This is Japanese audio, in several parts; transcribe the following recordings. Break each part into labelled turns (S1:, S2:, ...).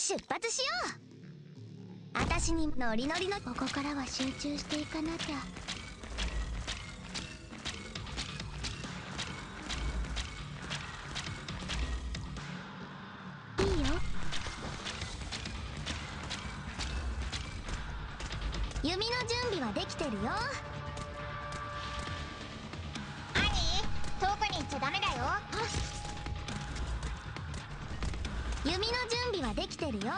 S1: 出発しよう。私にノリノリのここからは集中していかなきゃ。いいよ。弓の準備はできてるよ。
S2: 兄遠くに行っちゃダメだよ。
S1: 弓の準備はできてるよ。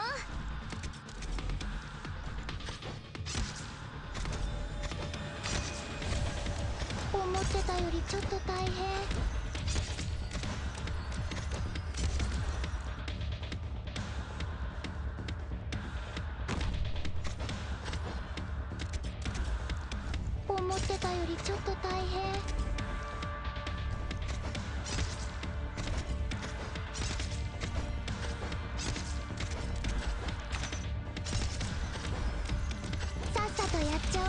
S1: 思ってたよりちょっと大変。思ってたよりちょっと大変。やっちゃお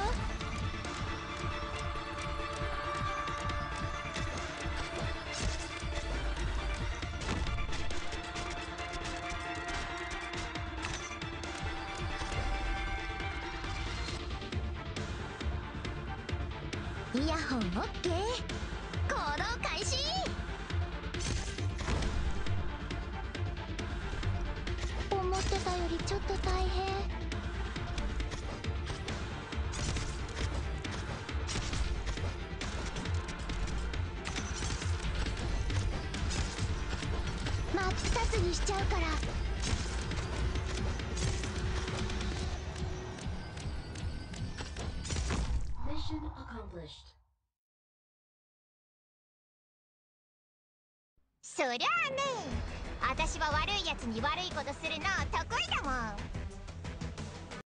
S1: う。イヤホンオッケー。行動開始。思ってたよりちょっと大変。真っ二つにしちゃうから.
S2: そりゃあね。私は悪いやつに悪いことするの得意だもん